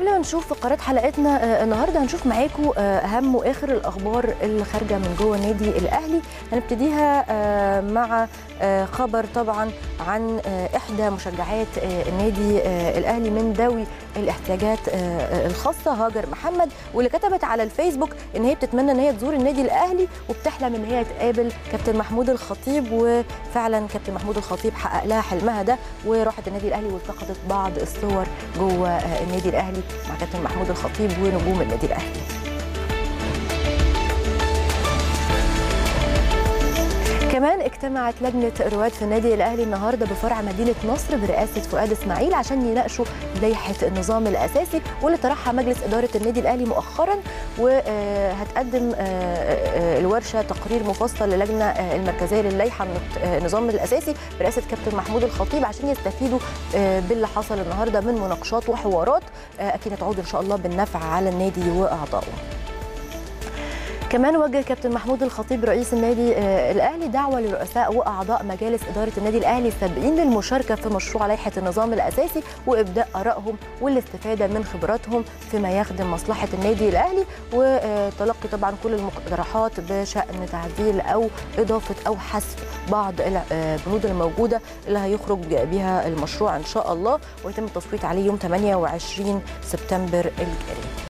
قبل ما نشوف فقرات حلقتنا آه، النهارده هنشوف معاكم آه، أهم وآخر الأخبار اللي خارجة من جوه النادي الأهلي. هنبتديها آه، مع خبر طبعا عن إحدى مشجعات النادي الأهلي من ذوي الاحتياجات الخاصة هاجر محمد واللي كتبت على الفيسبوك إن هي بتتمنى إن هي تزور النادي الأهلي وبتحلم إن هي تقابل كابتن محمود الخطيب وفعلا كابتن محمود الخطيب حقق لها حلمها ده وراحت النادي الأهلي والتقطت بعض الصور جوه النادي الأهلي. مع كابتن محمود الخطيب ونجوم النادي الأهلي. كمان اجتمعت لجنة رواد في النادي الأهلي النهارده بفرع مدينة نصر برئاسة فؤاد إسماعيل عشان يناقشوا لائحة النظام الأساسي واللي طرحها مجلس إدارة النادي الأهلي مؤخرا. وهتقدم الورشة تقرير مفصل للجنة آه، المركزية للائحة من آه، النظام الأساسي برئاسة كابتن محمود الخطيب عشان يستفيدوا آه، باللي حصل النهارده من مناقشات وحوارات. آه، أكيد هتعود إن شاء الله بالنفع على النادي وأعضائه. كمان وجه كابتن محمود الخطيب رئيس النادي آه، الأهلي دعوة لرؤساء وأعضاء مجالس إدارة النادي الأهلي السابقين للمشاركة في مشروع لائحة النظام الأساسي وإبداء آرائهم والاستفادة من خبراتهم فيما يخدم مصلحة النادي الأهلي وتلقي طبعا كل المقترحات بشأن تعديل أو إضافة أو حذف بعض البنود الموجودة اللي هيخرج بها المشروع إن شاء الله ويتم التصويت عليه يوم 28 سبتمبر الجاري.